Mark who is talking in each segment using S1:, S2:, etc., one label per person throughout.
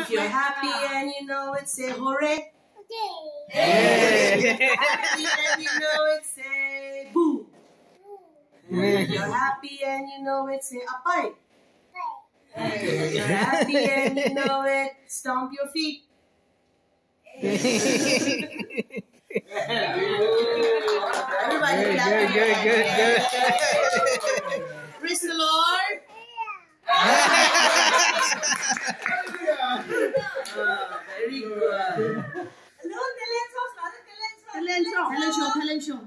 S1: If you're happy and you know it, say hooray.
S2: Hey.
S1: Happy and you know it, say boo. If you're happy and you know it, say apai. If you're happy and you know it, stomp your feet. Everybody
S2: Good,
S1: clap
S2: good, good, good, good.
S1: Praise the Lord. Very good. Talent show, talent show.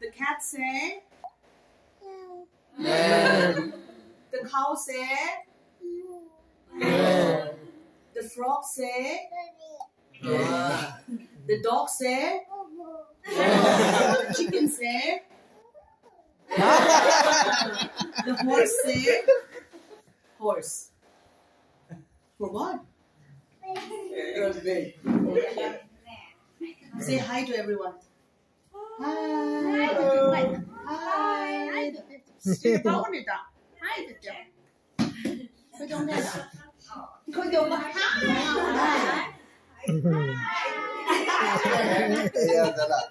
S1: The cat say, the cow say, the frog say, the dog say, the chicken say, the horse said, horse. For what? Say hi to everyone. Hi. Hi to everyone. Hi. Hi to everyone. Hi to Hi. 快叫妹子，快叫妈！哎呀，得了。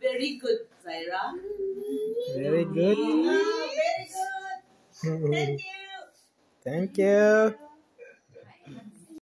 S1: Very good, Zaira.
S2: Very good.
S1: Very good. Thank you.
S2: Thank you.